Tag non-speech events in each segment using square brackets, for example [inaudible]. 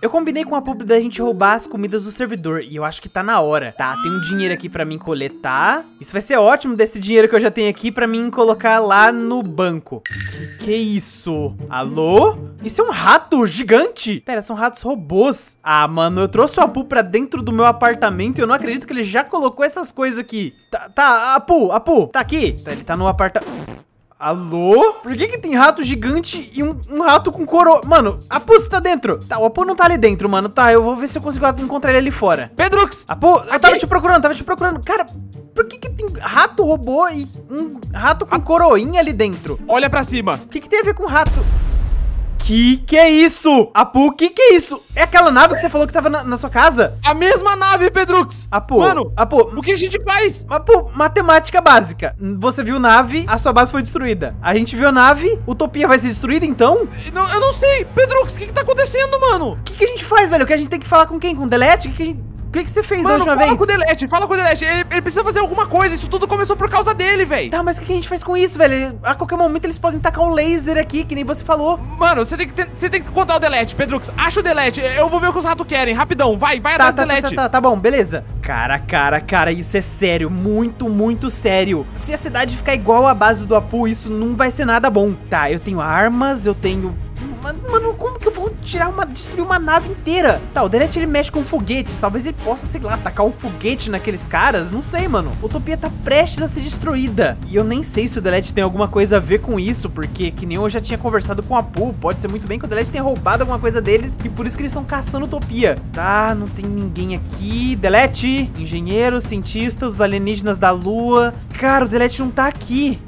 Eu combinei com a pub da gente roubar as comidas do servidor e eu acho que tá na hora. Tá, tem um dinheiro aqui pra mim coletar. Isso vai ser ótimo desse dinheiro que eu já tenho aqui pra mim colocar lá no banco. Que, que isso? Alô? Isso é um rato gigante? Pera, são ratos robôs. Ah, mano, eu trouxe o Apu pra dentro do meu apartamento e eu não acredito que ele já colocou essas coisas aqui. Tá, tá, Apu, Apu, tá aqui. Tá, ele tá no apartamento. Alô? Por que que tem rato gigante e um, um rato com coroa? Mano, Apu tá dentro. Tá, o Apu não tá ali dentro, mano. Tá, eu vou ver se eu consigo encontrar ele ali fora. Pedrux! Apu, eu tava te procurando, tava te procurando. Cara, por que que tem rato robô e um rato com coroinha ali dentro? Olha pra cima. O que que tem a ver com rato? Que que é isso? Apu, que que é isso? É aquela nave que você falou que tava na, na sua casa? A mesma nave, Pedrux. Apu, Mano, Apu, O que a gente faz? Apu, matemática básica. Você viu nave, a sua base foi destruída. A gente viu nave, Utopia vai ser destruída então? Não, eu não sei. Pedrux, o que que tá acontecendo, mano? O que, que a gente faz, velho? O que a gente tem que falar com quem? Com o Delete? O que, que a gente... O que, que você fez Mano, da última fala vez? com o Delete, fala com o Delete. Ele, ele precisa fazer alguma coisa. Isso tudo começou por causa dele, velho. Tá, mas o que, que a gente faz com isso, velho? A qualquer momento eles podem tacar um laser aqui, que nem você falou. Mano, você tem que, você tem que encontrar o Delete, Pedrux. Acha o Delete. Eu vou ver o que os ratos querem. Rapidão, vai, vai Tá, atrás tá, do tá, Delete. tá, tá, tá bom, beleza. Cara, cara, cara, isso é sério, muito, muito sério. Se a cidade ficar igual a base do Apu, isso não vai ser nada bom. Tá, eu tenho armas, eu tenho... Mano, como que eu vou tirar uma... destruir uma nave inteira? Tá, o Delete ele mexe com foguetes, talvez ele possa, sei lá, tacar um foguete naqueles caras, não sei, mano. Utopia tá prestes a ser destruída. E eu nem sei se o Delete tem alguma coisa a ver com isso, porque que nem eu já tinha conversado com a Apu, pode ser muito bem que o Delete tenha roubado alguma coisa deles e por isso que eles estão caçando Utopia. Tá, não tem ninguém aqui. Delete, engenheiros, cientistas, os alienígenas da lua. Cara, o Delete não tá aqui.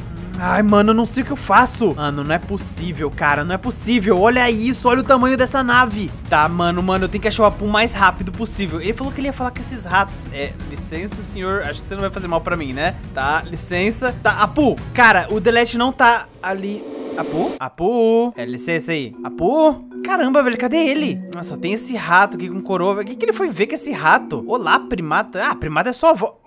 Ai, mano, eu não sei o que eu faço. Mano, não é possível, cara, não é possível. Olha isso, olha o tamanho dessa nave. Tá, mano, mano, eu tenho que achar o Apu mais rápido possível. Ele falou que ele ia falar com esses ratos. É, licença, senhor. Acho que você não vai fazer mal pra mim, né? Tá, licença. Tá, Apu, cara, o Delete não tá ali. Apu? Apu? É, licença aí. Apu? Caramba, velho, cadê ele? Nossa, só tem esse rato aqui com coroa. O que, que ele foi ver com esse rato? Olá, primata. Ah, primata é sua avó.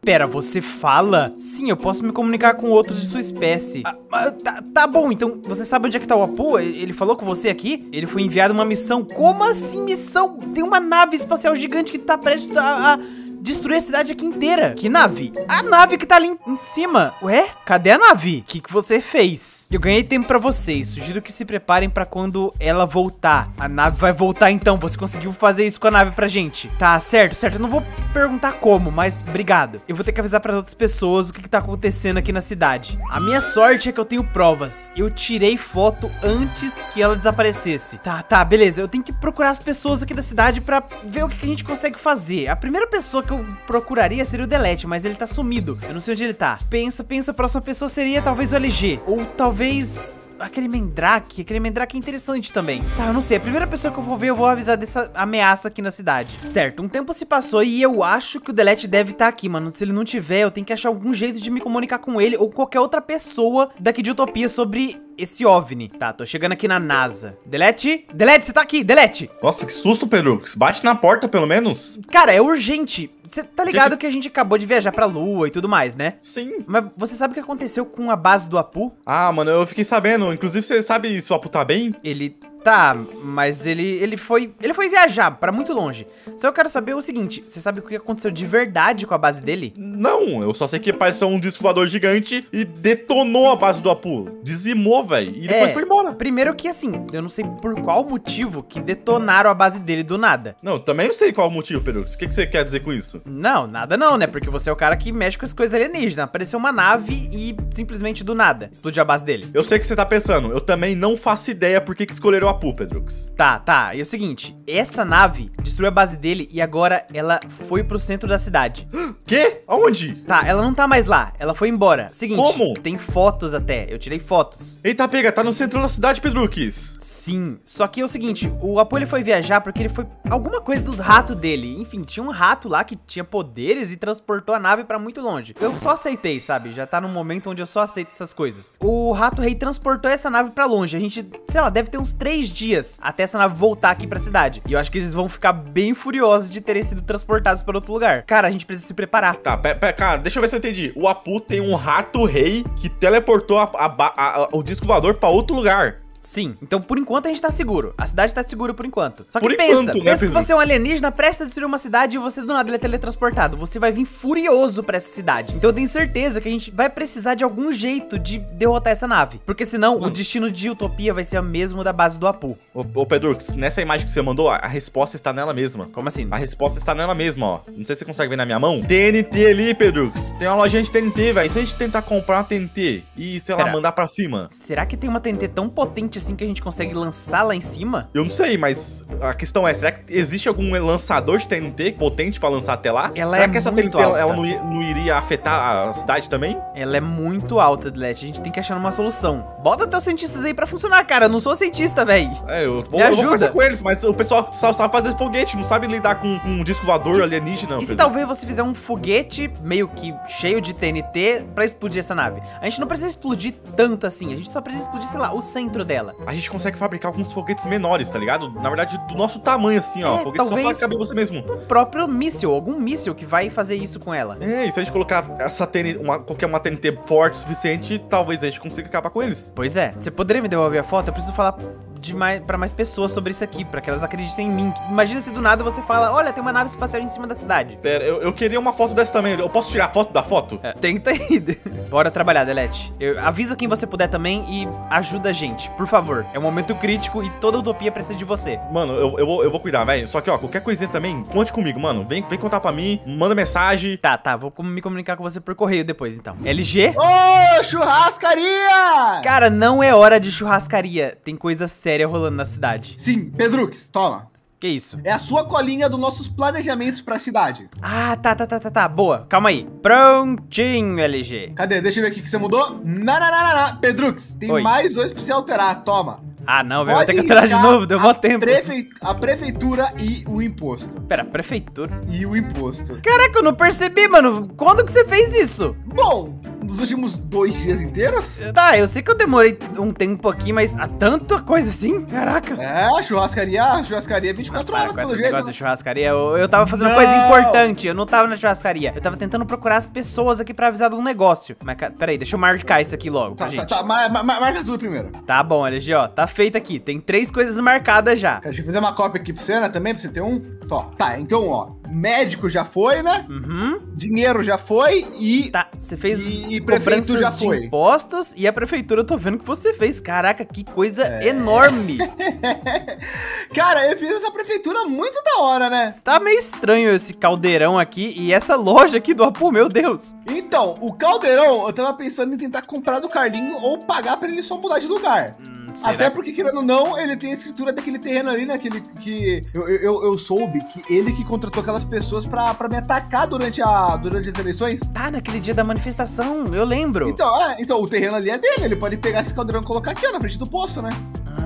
Pera, você fala? Sim, eu posso me comunicar com outros de sua espécie. Ah, ah, tá, tá bom, então você sabe onde é que tá o Apu? Ele ele falou com você aqui? Ele foi enviado uma missão. Como assim missão? Tem uma nave espacial gigante que tá prestes a... a destruir a cidade aqui inteira. Que nave? A nave que tá ali em- cima. Ué? Cadê a nave? O que, que você fez? Eu ganhei tempo pra vocês. Sugiro que se preparem pra quando ela voltar. A nave vai voltar então. Você conseguiu fazer isso com a nave pra gente. Tá, certo, certo. Eu não vou perguntar como, mas obrigado. Eu vou ter que avisar pras outras pessoas o que, que tá acontecendo aqui na cidade. A minha sorte é que eu tenho provas. Eu tirei foto antes que ela desaparecesse. Tá, tá, beleza. Eu tenho que procurar as pessoas aqui da cidade pra ver o que, que a gente consegue fazer. A primeira pessoa que eu procuraria seria o Delete, mas ele tá sumido. Eu não sei onde ele tá. Pensa, pensa, a próxima pessoa seria talvez o LG. Ou talvez aquele Mendrake. Aquele Mendrake é interessante também. Tá, eu não sei. A primeira pessoa que eu vou ver, eu vou avisar dessa ameaça aqui na cidade. Certo, um tempo se passou e eu acho que o Delete deve estar aqui, mano. Se ele não tiver, eu tenho que achar algum jeito de me comunicar com ele ou qualquer outra pessoa daqui de Utopia sobre esse OVNI. Tá, tô chegando aqui na NASA. Delete? Delete, você tá aqui, Delete! Nossa, que susto, Pedrux. Bate na porta, pelo menos. Cara, é urgente. Você tá ligado que a gente acabou de viajar pra Lua e tudo mais, né? Sim. Mas você sabe o que aconteceu com a base do Apu? Ah, mano, eu fiquei sabendo. Inclusive, você sabe se o Apu tá bem? Ele tá, mas ele ele foi ele foi viajar pra muito longe. Só eu quero saber o seguinte, você sabe o que aconteceu de verdade com a base dele? Não, eu só sei que apareceu um disco voador gigante e detonou a base do Apu. Dizimou, velho. E depois É. foi embora. Primeiro que assim, eu não sei por qual motivo que detonaram a base dele do nada. Não, também não sei qual o motivo, Pedrux. O que, que você quer dizer com isso? Não, nada não, né? Porque você é o cara que mexe com as coisas alienígenas. Apareceu uma nave e simplesmente do nada explodiu a base dele. Eu sei o que você tá pensando. Eu também não faço ideia por que, que escolheram o Apu, Pedrux. Tá, tá. E é o seguinte, essa nave destruiu a base dele e agora ela foi pro centro da cidade. [gasps] Quê? Aonde? Tá, ela não tá mais lá, ela foi embora. Seguinte, Como? tem fotos até, eu tirei fotos. Eita, pega, tá no centro da cidade, Pedrux. Sim, só que é o seguinte, o Apo ele foi viajar porque ele foi alguma coisa dos ratos dele. Enfim, tinha um rato lá que tinha poderes e transportou a nave pra muito longe. Eu só aceitei, sabe? Já tá num momento onde eu só aceito essas coisas. O rato rei transportou essa nave pra longe. A gente, sei lá, deve ter uns três dias até essa nave voltar aqui pra cidade. E eu acho que eles vão ficar bem furiosos de terem sido transportados para outro lugar. Cara, a gente precisa se preparar. Tá, pe- pe- cara, deixa eu ver se eu entendi. O Apu tem um rato rei que teleportou a- a- a- o disco voador pra outro lugar. Sim, então por enquanto a gente tá seguro. A cidade tá segura por enquanto. Só que Por pensa, enquanto, né, pensa que Pedro? você é um alienígena, presta a destruir uma cidade e você do nada ele é teletransportado. Você vai vir furioso pra essa cidade. Então eu tenho certeza que a gente vai precisar de algum jeito de derrotar essa nave. Porque senão o Mano. destino de Utopia vai ser o mesmo da base do Apu. Ô, ô Pedrux, nessa imagem que você mandou, a, resposta está nela mesma. Como assim? A resposta está nela mesma, ó. Não sei se você consegue ver na minha mão. TNT ali, Pedrux. Tem uma lojinha de TNT, velho. Se a gente tentar comprar uma TNT e, sei lá, Pera. mandar pra cima. Será que tem uma TNT tão potente assim que a gente consegue lançar lá em cima? Eu não sei, mas a questão é, será que existe algum lançador de TNT potente pra lançar até lá? Ela será é que essa TNT ela, alta. ela não, não iria afetar a cidade também? Ela é muito alta, Delete. A gente tem que achar uma solução. Bota teus cientistas aí pra funcionar, cara. Eu não sou cientista, véi. É, eu vou, Me eu vou ajuda. conversar com eles, mas o pessoal só sabe fazer foguete, não sabe lidar com, com um disco voador alienígena. E se talvez você fizer um foguete meio que cheio de TNT pra explodir essa nave? A gente não precisa explodir tanto assim, a gente só precisa explodir, sei lá, o centro dela. A gente consegue fabricar alguns foguetes menores, tá ligado? Na verdade, do nosso tamanho, assim, ó. É, foguete só pra caber você mesmo. O próprio míssil, algum míssil que vai fazer isso com ela. É, e se a gente colocar essa TNT, uma, qualquer uma TNT forte o suficiente, talvez a gente consiga acabar com eles. Pois é, você poderia me devolver a foto? Eu preciso falar de mais, pra mais pessoas sobre isso aqui, pra que elas acreditem em mim. Imagina se do nada você fala, olha, tem uma nave espacial em cima da cidade. Pera, eu, eu queria uma foto dessa também. Eu posso tirar a foto da foto? É, tenta aí. [laughs] Bora trabalhar, Delete. Eu- avisa quem você puder também e ajuda a gente, por favor. É um momento crítico e toda utopia precisa de você. Mano, eu, eu, vou, eu vou cuidar, velho. Só que, ó, qualquer coisinha também, conte comigo, mano. Vem, vem contar pra mim, manda mensagem. Tá, tá, vou com- me comunicar com você por correio depois, então. LG? Ô, churrascaria! Cara, não é hora de churrascaria. Tem coisa séria rolando na cidade. Sim, Pedrux, toma. Que isso? É a sua colinha dos nossos planejamentos pra cidade. Ah, tá, tá, tá, tá, tá. Boa. Calma aí. Prontinho, LG. Cadê? Deixa eu ver aqui que você mudou. Não, não, não, não, não. Pedrux, tem Oi. mais dois pra você alterar, toma. Ah, não, velho. Vai ter que alterar de novo. Deu mó tempo. prefe- A prefeitura e o imposto. Pera, prefeitura. E o imposto. Caraca, eu não percebi, mano. Quando que você fez isso? Bom, nos últimos dois dias inteiros? Tá, eu sei que eu demorei um tempo aqui, mas há tanta coisa assim? Caraca. É, churrascaria, churrascaria 24 Para horas, pelo jeito. negócio né? de churrascaria. Eu, eu tava fazendo Não. coisa importante. Eu não tava na churrascaria. Eu tava tentando procurar as pessoas aqui pra avisar de um negócio. Mas, peraí, deixa eu marcar isso aqui logo pra Tá, tá, gente. tá, ma- ma- marca tudo primeiro. Tá bom, LG, ó. Tá feito aqui. Tem três coisas marcadas já. Deixa eu fazer uma cópia aqui pra você, né, também, pra você ter um. Tó. Tá, então, ó, médico já foi, né? Uhum. Dinheiro já foi e Tá, você fez E- e prefeito já foi. impostos e a prefeitura eu tô vendo que você fez. Caraca, que coisa É. enorme. [laughs] Cara, eu fiz essa prefeitura muito da hora, né? tá meio estranho esse caldeirão aqui e essa loja aqui do Apu, meu Deus. Então, o caldeirão, eu tava pensando em tentar comprar do Carlinho ou pagar pra ele só mudar de lugar. Hum, será Até porque, querendo ou não, ele tem a escritura daquele terreno ali, né? Aquele que. Eu, eu, eu soube que ele que contratou aquelas pessoas pra, pra me atacar durante, a, durante as eleições. Tá naquele dia da manifestação, eu lembro. Então, é, então, o terreno ali é dele. Ele pode pegar esse caldeirão e colocar aqui, ó, na frente do poço, né?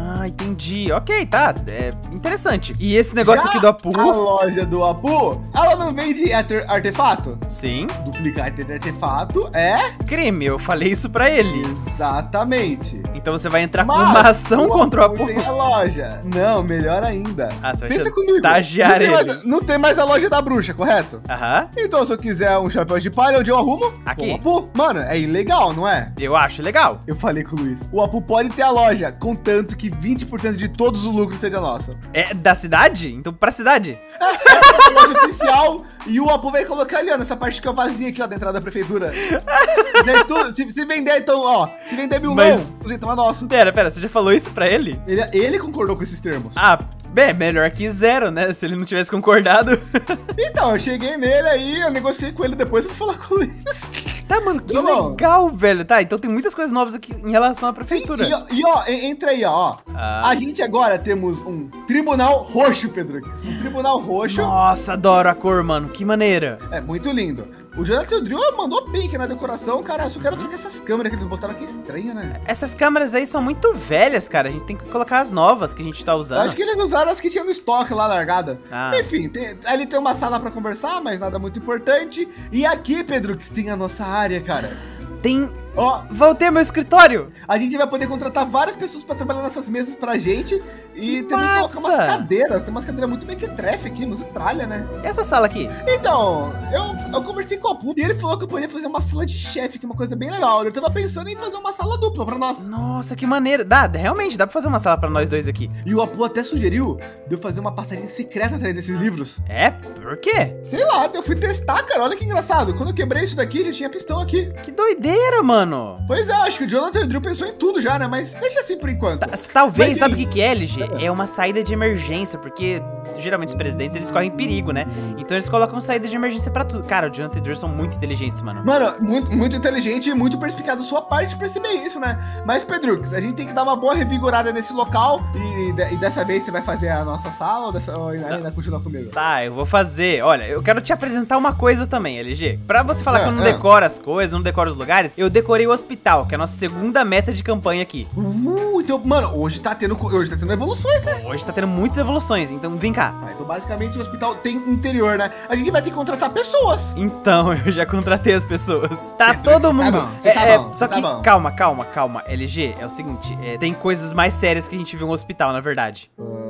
Ah, entendi. Ok, tá. É interessante. E esse negócio Já aqui do Apu? A loja do Apu, ela não vende arte- artefato? Sim. Duplicar artefato é Crime, eu falei isso pra ele. exatamente. Então você vai entrar com Mas uma ação contra o Apu. tem a loja. Não, melhor ainda. Ah, você vai Pensa achar- comigo. tagiar não, tem mais, não tem mais a loja da bruxa, correto? Aham, Então, se eu quiser um chapéu de palha, onde eu arrumo? Aqui. Com o Apu. Mano, é ilegal, não é? eu acho legal. Eu falei com o Luiz. O Apu pode ter a loja, contanto que 20% de todos os lucros seja nosso. É da cidade? Então pra cidade? Essa é a loja oficial e o Apu vai colocar ali, ó, nessa parte que é vazia aqui, ó, da entrada da prefeitura. [laughs] Tudo- se, se vender, então, ó, se vender mil Mas- não, o jeito é nosso. Pera, pera, você já falou isso pra ele? Ele, ele concordou com esses termos. Ah, bem, melhor que zero, né? Se ele não tivesse concordado. [laughs] Então, eu cheguei nele aí, eu negociei com ele depois e fui falar com o Luiz. tá, mano, que legal, velho. Tá, então tem muitas coisas novas aqui em relação à prefeitura. E, ó- e ó, en- entra aí, ó. Ah. A gente agora temos um tribunal roxo, Pedro. Um tribunal roxo. Nossa, adoro a cor, mano. Que maneira. É muito lindo. O Jonathan Drill mandou pink na decoração, cara. Eu só quero trocar essas câmeras que eles botaram aqui estranha, né? Essas câmeras aí são muito velhas, cara. A gente tem que colocar as novas que a gente tá Eu usando. acho que eles usaram as que tinha no estoque lá largada. Ah. Enfim, tem, ali tem uma sala pra conversar, mas nada muito importante. E aqui, Pedro, que tem a nossa área, cara. Tem. Ó, Voltei ao meu escritório. a gente vai poder contratar várias pessoas pra trabalhar nessas mesas pra gente. E Que também colocar umas massa! cadeiras. Tem umas cadeiras muito mequetrefe aqui, muito tralha, né? E essa sala aqui? Então, eu, eu conversei com o Apu e ele falou que eu poderia fazer uma sala de chefe, que é uma coisa bem legal. Eu tava pensando em fazer uma sala dupla pra nós. Nossa, que maneiro. Dá, realmente, dá pra fazer uma sala pra nós dois aqui. E o Apu até sugeriu de eu fazer uma passagem secreta atrás desses livros. É? Por quê? Sei lá, eu fui testar, cara. Olha que engraçado. Quando eu quebrei isso daqui, já tinha pistão aqui. Que doideira, mano. Pois é, acho que o Jonathan Drew pensou em tudo já, né? Mas deixa assim por enquanto. Ta- Talvez, Mas sabe o que, que é, LG? É uma saída de emergência, porque geralmente os presidentes eles correm perigo, né? Então eles colocam saída de emergência pra tudo. Cara, o Jonathan e o Drew são muito inteligentes, mano. Mano, muito, muito inteligente e muito perspicaz da sua parte de perceber isso, né? Mas, Pedrux, a gente tem que dar uma boa revigorada nesse local. E, e dessa vez você vai fazer a nossa sala ou, dessa, ou ainda, ainda continua comigo? Tá, eu vou fazer. Olha, eu quero te apresentar uma coisa também, LG. Pra você falar Ah, que eu não ah. decoro as coisas, não decoro os lugares, eu decorei o hospital, que é a nossa segunda meta de campanha aqui. Uh, então, mano, hoje tá tendo, hoje tá tendo evoluções, né? Hoje tá tendo muitas evoluções, então vem cá. Tá, então basicamente o hospital tem interior, né? A gente vai ter que contratar pessoas. Então, [laughs] eu já contratei as pessoas. Tá todo tá mundo. bom, você é, tá é, bom, só tá que, bom. calma, calma, calma. LG, é o seguinte: é, tem coisas mais sérias que a gente viu no hospital, na verdade. Ah,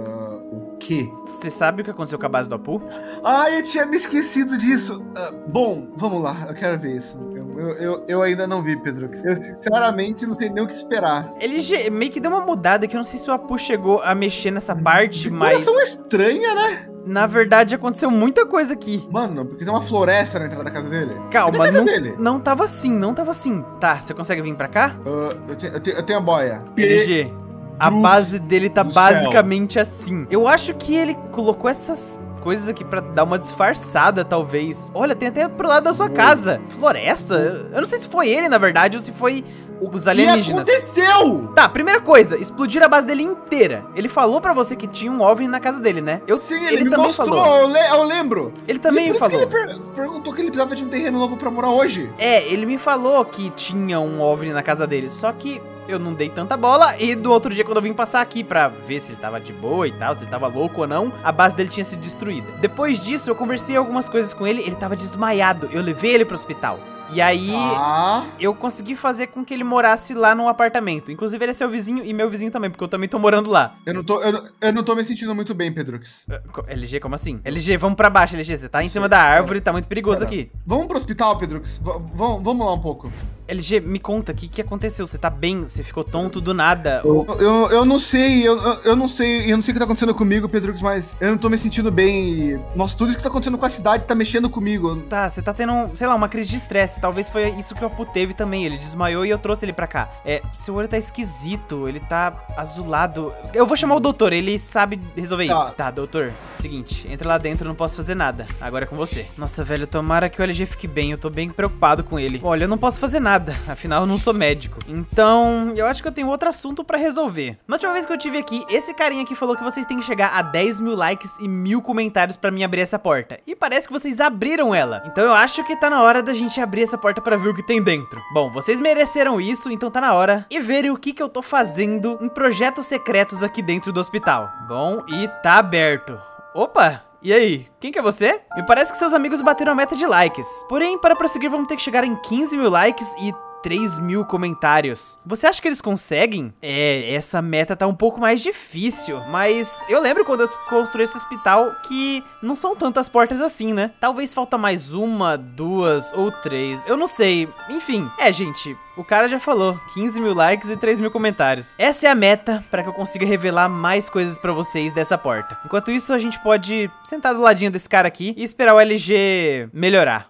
quê? Você sabe o que aconteceu com a base do Apu? Ah, eu tinha me esquecido disso. Ah, bom, vamos lá, eu quero ver isso. Eu, eu, eu, eu ainda não vi, Pedrux. Eu sinceramente não sei nem o que esperar. LG, meio que deu uma mudada que eu não sei se o Apu chegou a mexer nessa parte, mas. Decoração estranha, né? Na verdade, aconteceu muita coisa aqui. Mano, porque tem uma floresta na entrada da casa dele. Calma, casa não, dele? não tava assim, não tava assim. Tá, você consegue vir pra cá? Ah, eu, tenho, eu, tenho, eu tenho a boia. LG, a base dele tá do céu. basicamente assim. Eu acho que ele colocou essas coisas aqui pra dar uma disfarçada, talvez. Olha, tem até pro lado da sua Oi. casa. Floresta? Eu não sei se foi ele, na verdade, ou se foi os O que alienígenas. aconteceu? Tá, primeira coisa, explodir a base dele inteira. Ele falou pra você que tinha um OVNI na casa dele, né? Eu, Sim, ele, ele, me também mostrou, falou. Eu, le- eu lembro. Ele também e por falou. isso que ele per- perguntou que ele precisava de um terreno novo pra morar hoje. É, ele me falou que tinha um OVNI na casa dele, só que eu não dei tanta bola e do outro dia quando eu vim passar aqui pra ver se ele tava de boa e tal, se ele tava louco ou não, a base dele tinha sido destruída. Depois disso, eu conversei algumas coisas com ele, ele tava desmaiado, eu levei ele pro hospital. E aí, Ah, eu consegui fazer com que ele morasse lá no apartamento. Inclusive, ele é seu vizinho e meu vizinho também, porque eu também tô morando lá. eu não tô, eu, não- eu não tô me sentindo muito bem, Pedrux. Uh, co- LG, como assim? LG, vamos pra baixo, LG. Você tá em cima da árvore, tá muito perigoso Pera. aqui. Vamos pro hospital, Pedrux. V- vamos- vamos lá um pouco. LG, me conta, o que, que aconteceu? Você tá bem? Você ficou tonto do nada? Eu, eu, eu não sei, eu, eu, eu não sei, eu não sei o que tá acontecendo comigo, Pedrux, mas eu não tô me sentindo bem. e- Nossa, tudo isso que tá acontecendo com a cidade tá mexendo comigo. Tá, você tá tendo, sei lá, uma crise de estresse. Talvez foi isso que o Apu teve também. Ele desmaiou e eu trouxe ele pra cá. É, seu olho tá esquisito, ele tá azulado. Eu vou chamar o doutor, ele sabe resolver Tá. isso. Tá, doutor, seguinte, entra lá dentro, eu não posso fazer nada. Agora é com você. Nossa, velho, tomara que o LG fique bem, eu tô bem preocupado com ele. Olha, eu não posso fazer nada, afinal eu não sou médico. Então, eu acho que eu tenho outro assunto pra resolver. Na última vez que eu tive aqui, esse carinha aqui falou que vocês têm que chegar a 10 mil likes e mil comentários pra mim abrir essa porta. E parece que vocês abriram ela. Então eu acho que tá na hora da gente abrir essa porta pra ver o que tem dentro. Bom, vocês mereceram isso, então tá na hora. E verem o que que eu tô fazendo em projetos secretos aqui dentro do hospital. Bom, e tá aberto. Opa! E aí, quem que é você? Me parece que seus amigos bateram a meta de likes. Porém, para prosseguir, vamos ter que chegar em 15 mil likes e 3 mil comentários. Você acha que eles conseguem? É, essa meta tá um pouco mais difícil. Mas eu lembro quando eu construí esse hospital que não são tantas portas assim, né? Talvez falta mais uma, duas ou três. Eu não sei. Enfim, é, gente. O cara já falou, 15 mil likes e 3 mil comentários. Essa é a meta para que eu consiga revelar mais coisas pra vocês dessa porta. Enquanto isso, a gente pode sentar do ladinho desse cara aqui e esperar o LG melhorar.